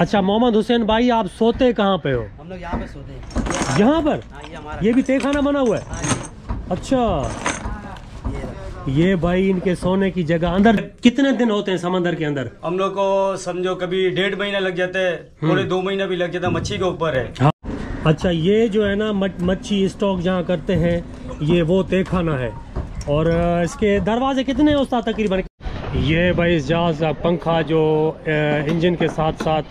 अच्छा मोहम्मद हुसैन भाई आप सोते कहाँ पे हो? हम लोग यहाँ पे सोते हैं। यहाँ पर? हाँ ये हमारा ये भी तहखाना बना हुआ है? हाँ, अच्छा। ये भाई इनके सोने की जगह अंदर कितने दिन होते हैं समंदर के अंदर? हम लोग को समझो कभी डेढ़ महीना लग जाता है पूरे दो महीना भी लग जाता है मच्छी के ऊपर है। हाँ। अच्छा ये जो है ना मच्छी स्टॉक जहाँ करते हैं ये वो तेखाना है। और इसके दरवाजे कितने हैं उस्ताद तकरीबन? ये भाई जहाज़ पंखा जो इंजन के साथ साथ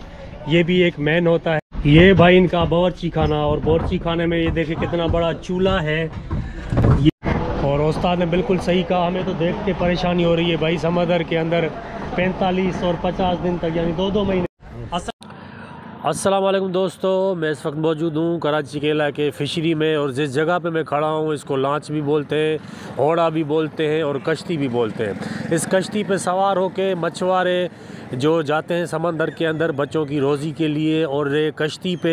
ये भी एक मैन होता है। ये भाई इनका बावर्ची खाना और बावर्ची खाने में ये देखे कितना बड़ा चूल्हा है। ये और उस्ताद ने बिल्कुल सही कहा, हमें तो देख के परेशानी हो रही है भाई, समंदर के अंदर 45 और 50 दिन तक, यानी दो दो महीने। अस्सलाम वालेकुम दोस्तों, मैं इस वक्त मौजूद हूँ कराची के इलाके फिशरी में और जिस जगह पे मैं खड़ा हूँ, इसको लांच भी बोलते हैं ओड़ा भी बोलते हैं और कश्ती भी बोलते हैं। इस कश्ती पे सवार होके मछुआरे जो जाते हैं समंदर के अंदर बच्चों की रोज़ी के लिए और कश्ती पे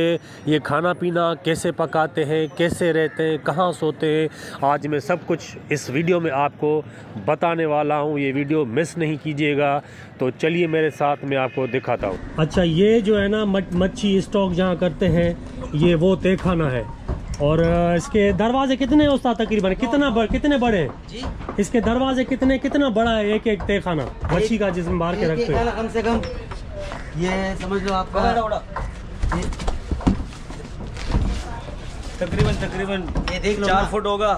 ये खाना पीना कैसे पकाते हैं, कैसे रहते हैं, कहाँ सोते हैं, आज मैं सब कुछ इस वीडियो में आपको बताने वाला हूँ। ये वीडियो मिस नहीं कीजिएगा। तो चलिए मेरे साथ मैं आपको दिखाता हूँ। अच्छा ये जो है ना मच्छी स्टॉक जहाँ करते हैं, ये वो तहखाना है। और इसके दरवाजे कितने उस्ताद तकरीबन? कितना बड़, कितने बड़े? हैं जी। इसके दरवाजे कितने कितना बड़ा है? एक एक तय खाना मच्छी का जिसमें बाहर के रखते हैं। कम से कम ये समझ लो आपका तकरीबन तकरीबन ये देख लो चार फुट होगा।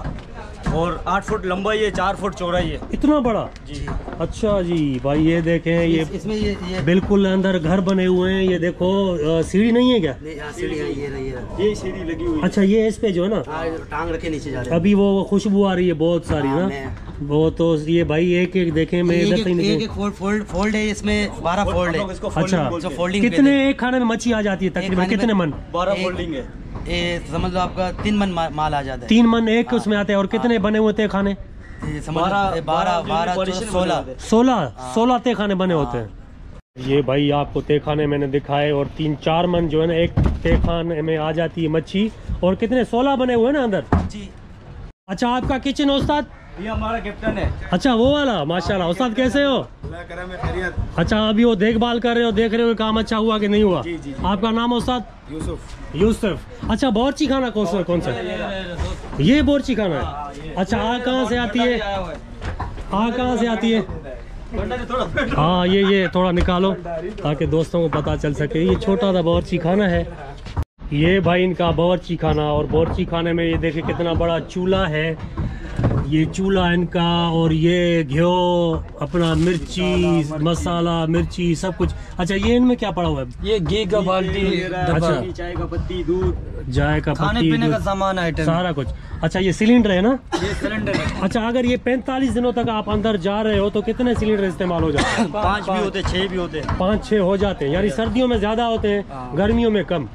और आठ फुट लंबाई है चार फुट चौड़ाई है इतना बड़ा? जी। अच्छा जी भाई ये देखें ये इस- इसमें ये ये। बिल्कुल अंदर घर बने हुए हैं ये देखो सीढ़ी नहीं है क्या? हाँ, सीढ़ी है, ये रही ये ये सीढ़ी लगी हुई है। अच्छा ये इस पे जो है ना? हाँ टांग रखे नीचे जा रहे हैं। अभी वो खुशबू आ रही है बहुत सारी हाँ, ना? वो तो ये भाई एक एक देखें मैं इधर एक, एक फोल्ड फोल्ड फोल्ड है इसमें बारह फोल्ड है। अच्छा। फोल्डिंग कितने एक खाने में मच्छी आ जाती है तकरीबन कितने मन? बारह फोल्डिंग है। ये समझ लो आपका तीन मन मा- माल आ जाता है। तीन मन एक उसमें आते हैं और कितने बने हुए थे खाने? बारह- बारह partition सोलह बने होते हैं। सोलह सोलह ते खाने बने होते हैं। ये भाई आपको तेखाने मैंने दिखाए और तीन चार मन जो है ना एक तेखाने में आ जाती है मच्छी। और कितने सोलह बने हुए हैं ना अंदर? जी। अच्छा आपका किचन उस्ताद? ये हमारा कैप्टन है। अच्छा वो वाला माशाल्लाह उस्ताद कैसे हो? अच्छा अभी वो देखभाल कर रहे हो देख रहे हो काम अच्छा हुआ कि नहीं हुआ? जी, जी, जी। आपका नाम उस्ताद? यूसुफ। यूसुफ। अच्छा बोरची खाना कौन सा कौन सा? ये बोरची खाना है? अच्छा आग कहाँ से आती है? आग कहाँ से आती है? हाँ ये ये थोड़ा निकालो ताकि दोस्तों को पता चल सके। ये छोटा सा बावर्ची खाना है। ये भाई इनका बावर्ची खाना और बावर्ची खाने में ये देखिए कितना बड़ा चूल्हा है। ये चूल्हा इनका और ये घ्यो अपना मिर्ची मसाला मिर्ची। सब कुछ। अच्छा ये इनमें क्या पड़ा हुआ है? ये घी का बाल्टी अच्छा चाय का पत्ती दूध। जाए का खाने पत्ती पीने का सामान आइटम सारा कुछ। अच्छा ये सिलेंडर है ना? ये सिलेंडर है। अच्छा अगर ये 45 दिनों तक आप अंदर जा रहे हो तो कितने सिलेंडर इस्तेमाल हो जाते हैं? पाँच भी होते छह भी होते पाँच छः हो जाते हैं। यानी सर्दियों में ज़्यादा होते हैं गर्मियों में कम।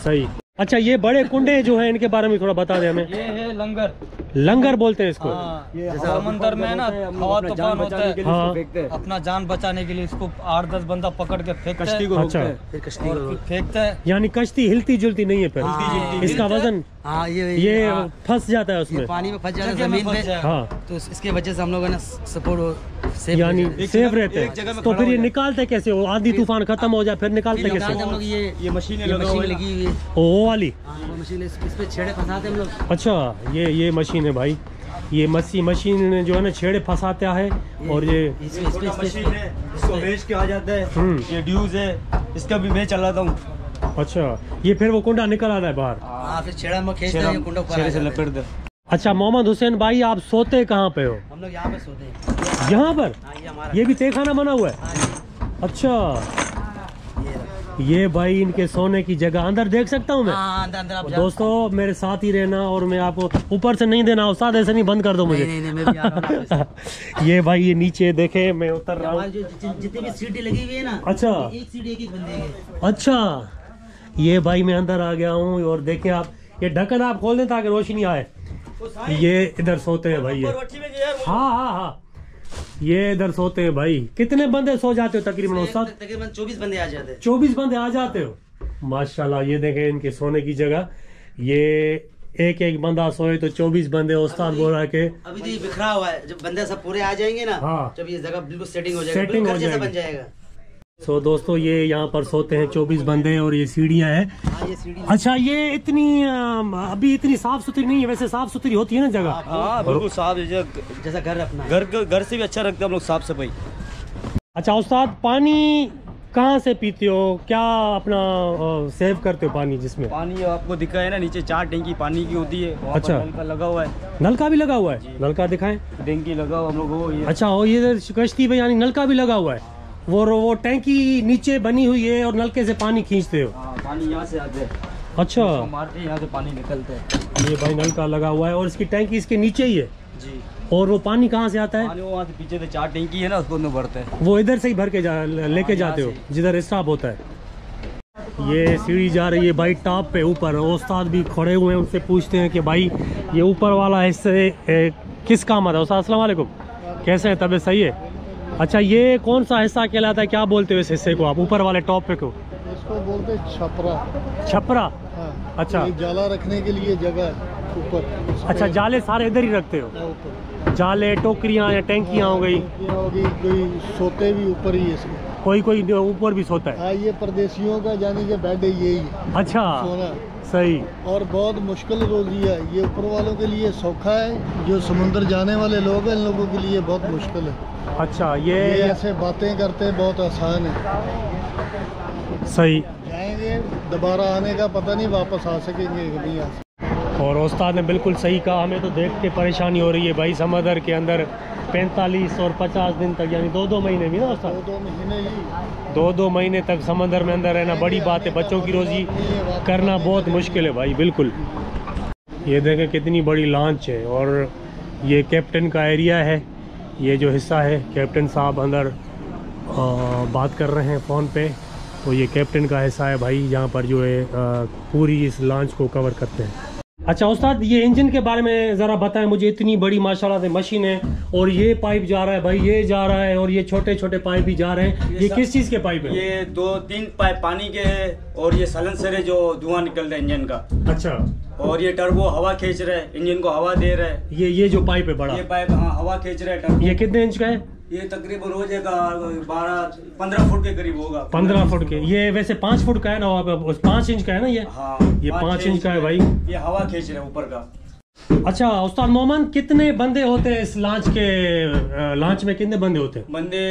सही। अच्छा ये बड़े कुंडे जो है, इनके बारे में थोड़ा बता दें हमें। ये है लंगर। लंगर बोलते हैं इसको। हाँ समंदर में ना हवा तूफ़ान होता है। हाँ। अपना जान बचाने के लिए इसको आठ दस बंदा पकड़ के फेंकते कश्ती हैं। को अच्छा। फिर कश्ती को फेंकते हैं। यानी कश्ती हिलती जुलती नहीं है फिर। हाँ, इसका वज़न हाँ ये ये फंस जाता है उसमें। पानी में फंस जाता है में ज़मीन जाए। हाँ। तो इसके वजह से हम लोग है ना सपोर्ट सेफ़ यानी सेफ़ रहते हैं। तो फिर ये निकालते कैसे? हो आंधी तूफ़ान खत्म हो जाए फिर निकालते कैसे? हम लोग ये ये मशीनें मशीन लगी हुई है। ओ वो वाली। हाँ, मशीन इस, इस पे छेड़े फंसाते हम लोग। अच्छा ये ये मशीन है भाई। ये मसी मशीन जो है ना छेड़े फंसाता है और ये मशीन है इसको बेच के आ जाता है। हम्म। ये ड्यूज है। इसका भी मैं चलाता हूँ। अच्छा ये फिर वो कुंडा निकल आता है बाहर। हाँ छेड़ा छेड़े से। लपेट दे। अच्छा मोहम्मद हुसैन भाई आप सोते कहाँ पे हो? हम लोग यहाँ पे सोते हैं। यहाँ पर? हाँ ये हमारा ये भी तहखाना बना हुआ है? हाँ, अच्छा। ये भाई इनके सोने की जगह अंदर देख सकता हूँ मैं? हाँ अंदर अंदर आप दोस्तों मेरे साथ ही रहना और मैं आपको ऊपर से नहीं देना उस्ताद ऐसे नहीं बंद कर दो मुझे। नहीं नहीं मैं भी आ रहा हूँ आपके ये भाई ये नीचे देखे मैं उतर रहा हूँ। जितनी भी सीटें लगी हुई है ना अच्छा। एक सीट एक एक बंदे अच्छा। ये भाई मैं अंदर आ गया हूँ और देखे आप ये ढक्कन आप खोल दें ताकि रोशनी आए। ये इधर सोते हैं भाई। ये हाँ हाँ हाँ। ये इधर सोते हैं भाई। कितने बंदे सो जाते हो तकरीबन उस्ताद तकरीबन चौबीस बंदे आ जाते हैं। चौबीस बंदे आ जाते हो? माशाल्लाह ये देखें इनके सोने की जगह। ये एक एक बंदा सोए तो चौबीस बंदे उस्ताद बोल रहा है कि। अभी तो ये बिखरा हुआ है। जब बंदे सब पूरे आ जाएँगे ना हाँ। जब ये जगह बिल्कुल सेटिंग हो जाएगा सेटिंग हो बन जाएगा। सो so, दोस्तों ये यहाँ पर सोते हैं चौबीस बंदे और ये सीढ़ियाँ हैं। हाँ अच्छा ये इतनी अभी इतनी साफ़ सुथरी नहीं है वैसे साफ़ सुथरी होती है ना जगह? हाँ बिल्कुल साफ़ जैसा घर अपना घर घर से भी अच्छा रखते हम लोग साफ़ सफ़ाई। अच्छा उस्ताद पानी कहाँ से पीते हो? क्या अपना सेव करते हो पानी जिसमें? पानी आपको दिखा है ना नीचे चार टैंकी पानी की होती है अच्छा। नल का लगा हुआ है। नलका भी लगा हुआ है? नलका दिखाएँ। टैंकी लगा हुआ हम लोग अच्छा और ये कश्ती पे यानी नलका भी लगा हुआ है? वो वो टैंकी नीचे बनी हुई है और नलके से पानी खींचते हो। हाँ पानी यहाँ से आते हैं। अच्छा। मारते यहाँ से पानी निकलते हैं। ये भाई नलका लगा हुआ है और इसकी टैंकी इसके नीचे ही है। जी। और वो पानी कहाँ से आता है? पानी वो वहाँ से पीछे से चार टैंकी है ना उसको भरते हैं। वो इधर से ही भर के जा लेके हाँ, जाते हो जिधर स्टाफ होता है। ये सीढ़ी जा रही है भाई टॉप पे ऊपर। उस्ताद भी खड़े हुए हैं उनसे पूछते हैं कि भाई ये ऊपर वाला हिस्से किस काम आता है? उस्ताद वालेकुम। कैसे हैं? तबीयत सही है? अच्छा ये कौन सा हिस्सा कहलाता है? क्या बोलते हो इस हिस्से को आप? ऊपर वाले टॉप पे को? इसको बोलते हैं छपरा। छपरा? हाँ। अच्छा। जाला रखने के लिए जगह ऊपर। अच्छा जाले सारे इधर ही रखते हो? हाँ, ऊपर। जाले टोकरियाँ या टैंकियाँ हो गई? कोई सोते भी ऊपर ही इसमें। कोई कोई ऊपर भी सोता है? हाँ ये परदेशियों का जाने के बेड यही है। अच्छा। सोना। सही। और बहुत मुश्किल रोजी है। ये ऊपर वालों के लिए सौखा है जो समुंदर जाने वाले लोग हैं इन लोगों के लिए बहुत मुश्किल है। अच्छा ये ये ऐसे बातें करते बहुत आसान है। सही। जाएँगे दोबारा आने का पता नहीं वापस आ सकेंगे कभी और उस्ताद ने बिल्कुल सही कहा हमें तो देख के परेशानी हो रही है भाई समंदर के अंदर 45 और 50 दिन तक यानी दो दो महीने भी ना दो उस्ताद? दो महीने ही। दो दो महीने तक समंदर में अंदर रहना बड़ी बात है बच्चों की रोजी करना बहुत मुश्किल है भाई बिल्कुल। ये देखें कितनी बड़ी लॉन्च है और ये कैप्टन का एरिया है ये जो हिस्सा है कैप्टन साहब अंदर आ, बात कर रहे हैं फ़ोन पे तो ये कैप्टन का हिस्सा है भाई यहाँ पर जो है पूरी इस लॉन्च को कवर करते हैं। अच्छा उस्ताद ये इंजन के बारे में ज़रा बताएँ मुझे इतनी बड़ी माशाल्लाह से मशीन है और ये पाइप जा रहा है भाई ये जा रहा है और ये छोटे छोटे पाइप भी जा रहे हैं। ये ये किस चीज़ के पाइप है? ये दो तीन पाइप पानी के है और ये सलेंसर है जो धुआँ निकलता है इंजन का। अच्छा। और ये टर्बो हवा खींच रहा है इंजन को हवा दे रहा है। ये ये जो पाइप है बड़ा। ये पाइप हाँ हवा खींच रहा है टर्बो। ये कितने इंच का है? ये तकरीबन रोज जाएगा बारह पंद्रह फुट के करीब होगा। पंद्रह फुट के। ये वैसे पाँच फुट का है ना पाँच इंच का है ना ये? हाँ ये पाँच इंच का है भाई। ये हवा खींच रहे ऊपर का। अच्छा उस्ताद मोहम्मद कितने बंदे होते हैं इस लांच के लांच लॉन्च में कितने बंदे होते हैं? बंदे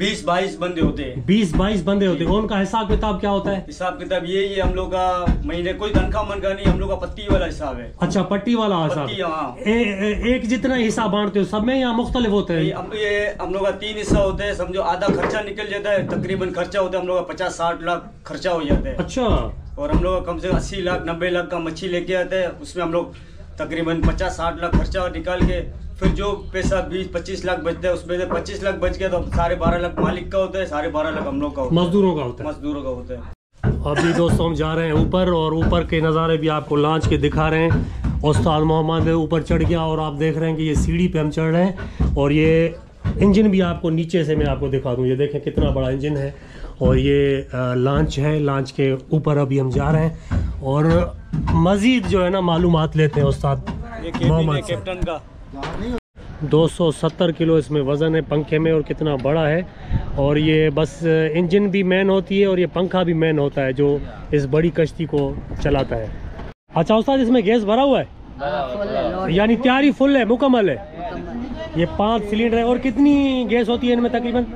बीस बाईस बंदे होते हैं। बीस बाईस बंदे होते हैं। उनका हिसाब किताब क्या होता है? हिसाब किताब ये ही है हम लोग का महीने कोई तनख्वाह मन का नहीं हम लोग का पत्ती वाला हिसाब है। अच्छा पट्टी वाला हिसाब। पट्टी हाँ एक जितना हिसाब बांटते हो सब में या मुख्तलिफ़ होते हैं? हम ये हम लोग का तीन हिस्सा होते हैं समझो आधा खर्चा निकल जाता है तकरीबन खर्चा होता है हम लोग का पचास साठ लाख खर्चा हो जाता है। अच्छा। और हम लोग कम से कम अस्सी लाख नब्बे लाख का मच्छी लेके आते हैं उसमें हम लोग तकरीबन पचास साठ लाख खर्चा निकाल के फिर जो पैसा बीस पच्चीस लाख बचता है उसमें से पच्चीस लाख बच गया तो साढ़े बारह लाख मालिक का होता है साढ़े बारह लाख हम लोग का मजदूरों का होता है। मजदूरों का होता है। अभी दोस्तों हम जा रहे हैं ऊपर और ऊपर के नज़ारे भी आपको लॉन्च के दिखा रहे हैं। उस्ताद मोहम्मद ऊपर चढ़ गया और आप देख रहे हैं कि ये सीढ़ी पे हम चढ़ रहे हैं और ये इंजन भी आपको नीचे से मैं आपको दिखा दूँ। ये देखें कितना बड़ा इंजन है और ये लॉन्च है लॉन्च के ऊपर अभी हम जा रहे हैं और मज़ीद जो है ना मालूम लेते हैं उस्ताद मोहम्मद कैप्टन का। 270 किलो इसमें वज़न है पंखे में और कितना बड़ा है। और ये बस इंजन भी मैन होती है और ये पंखा भी मैन होता है जो इस बड़ी कश्ती को चलाता है। अच्छा उस्ताद इसमें गैस भरा हुआ है? यानी तैयारी फुल है मुकम्मल है? ये पाँच सिलेंडर है और कितनी गैस होती है इनमें तकरीबन?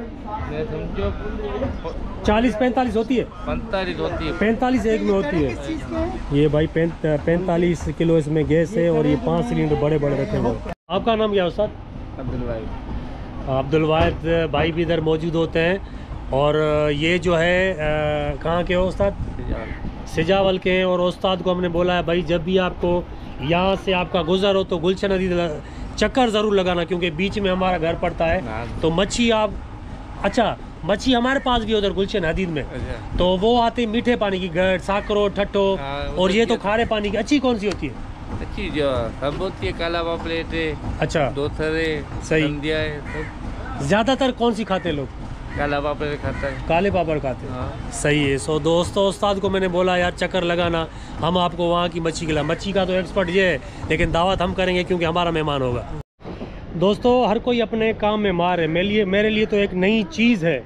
चालीस पैंतालीस होती है? पैंतालीस होती है। पैंतालीस एक में होती है। ये भाई पैंतालीस किलो इसमें गैस है और ये पाँच सिलेंडर बड़े बड़े रखे हुए हैं। आपका नाम क्या है उस्ताद? अब्दुल भाई अब्दुल वाहिद भाई भी इधर मौजूद होते हैं और ये जो है कहाँ के हो उस्ताद? सिजावल। के हैं और उस्ताद को हमने बोला है भाई जब भी आपको यहाँ से आपका गुजर हो तो गुलशन नदी चक्कर ज़रूर लगाना क्योंकि बीच में हमारा घर पड़ता है। हाँ। तो मच्छी आप अच्छा मच्छी हमारे पास भी उधर गुलशन हदीद में। अच्छा। तो वो आते मीठे पानी की गड़ साकरो ठट्टो हाँ, और ये तो खारे पानी की अच्छी कौन सी होती है? अच्छी जो सब होती है काला पापलेट है अच्छा। दो थरे सही। संध्या है सब। ज़्यादातर कौन सी खाते हैं लोग? काला पापलेट खाता है। काले पापड़ खाते हैं। हाँ। सही है। सो दोस्तों उस्ताद को मैंने बोला यार चक्कर लगाना। हम आपको वहाँ की मच्छी खिला मच्छी का तो एक्सपर्ट ये है लेकिन दावत हम करेंगे क्योंकि हमारा मेहमान होगा। दोस्तों हर कोई अपने काम में मार है। मेरे लिए मेरे लिए तो एक नई चीज़ है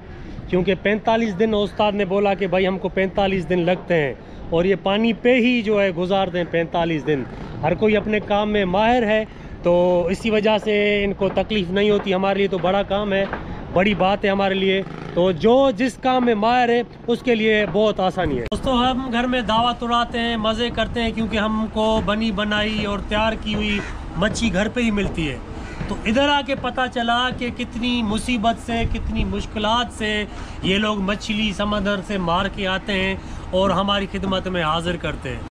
क्योंकि 45 दिन उस्ताद ने बोला कि भाई हमको 45 दिन लगते हैं। और ये पानी पे ही जो है गुजार दें पैंतालीस दिन। हर कोई अपने काम में माहिर है तो इसी वजह से इनको तकलीफ़ नहीं होती। हमारे लिए तो बड़ा काम है, बड़ी बात है हमारे लिए। तो जो जिस काम में माहिर है, उसके लिए बहुत आसानी है। दोस्तों, हम घर में दावत उड़ाते हैं, मज़े करते हैं, क्योंकि हमको बनी बनाई और तैयार की हुई मच्छी घर पे ही मिलती है। तो इधर आके पता चला कि कितनी मुसीबत से, कितनी मुश्किल से ये लोग मछली समंदर से मार के आते हैं और हमारी खिदमत में हाजिर करते हैं।